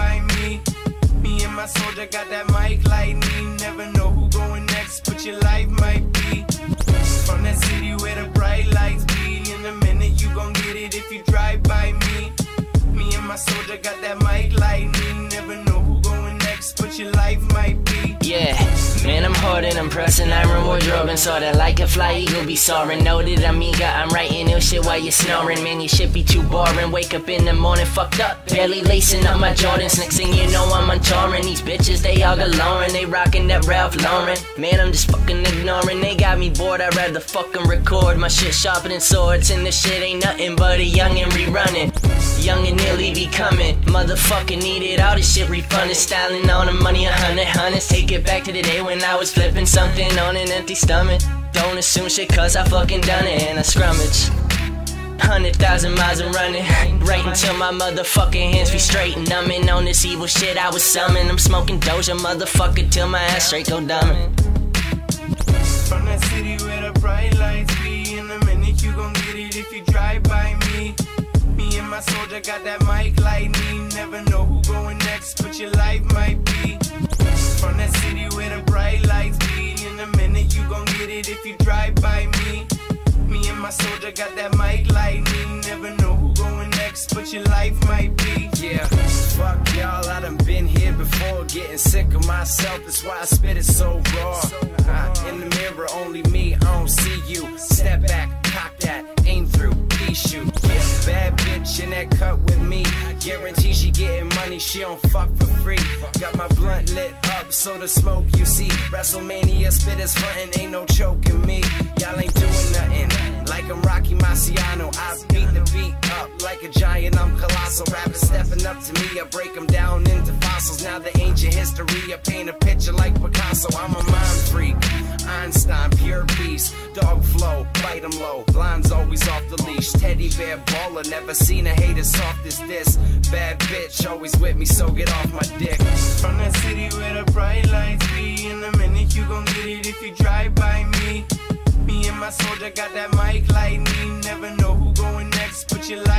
by me. Me and my soldier got that mic lightning. Never know who going next, but your life might be. From that city where the bright lights be. In a minute, you gon' get it if you drive by me. Me and my soldier got that mic lightning. Never know who going next, but your life might be. And I'm pressing iron wardrobe and saw that like a fly eagle be soaring. That amiga, I'm writing ill shit while you're snoring. Man, your shit be too boring. Wake up in the morning, fucked up, barely lacing up my Jordans. Next thing you know, I'm on touring. These bitches, they all galore they rocking that Ralph Lauren. Man, I'm just fucking ignoring. They got me bored, I'd rather fucking record. My shit sharper than swords, and this shit ain't nothing but a young and rerunning. Young and nearly becoming. Motherfucking needed all this shit refunded. Styling on the money, a hundred hundreds. Take it back to the day when I was flipping something on an empty stomach. Don't assume shit cause I fucking done it and I scrummage. Hundred thousand miles I'm running. Right until my motherfucking hands be straight And I'm in on this evil shit I was summoned I'm smoking Doja motherfucker till my ass straight go dumb From that city where the bright lights be In a minute you gon' get it if you drive by me. Me and my soldier got that mic lightning. Never know who going next but your life might be. From that city where the bright lights be In a minute you gon' get it if you drive by me. Me and my soldier got that Getting sick of myself, that's why I spit it so raw. In the mirror, only me, I don't see you. Step back, cock that, aim through, please shoot. Yeah, bad bitch in that cut with me. Guarantee she getting money, she don't fuck for free. Got my blunt lit up, so the smoke you see. WrestleMania spitters frontin', ain't no choking Marciano, I beat the beat up like a giant. I'm colossal. Rappers stepping up to me, I break them down into fossils. Now the ancient history, I paint a picture like Picasso. I'm a mind freak, Einstein, pure beast. Dog flow, bite 'em low. Lines always off the leash. Teddy bear baller, never seen a hater soft as this. Bad bitch, always with me, so get off my dick. From that city where the bright lights be. In a minute you gon' get it if you drive by me. Me my soldier got that mic lightning. Never know who going next, but life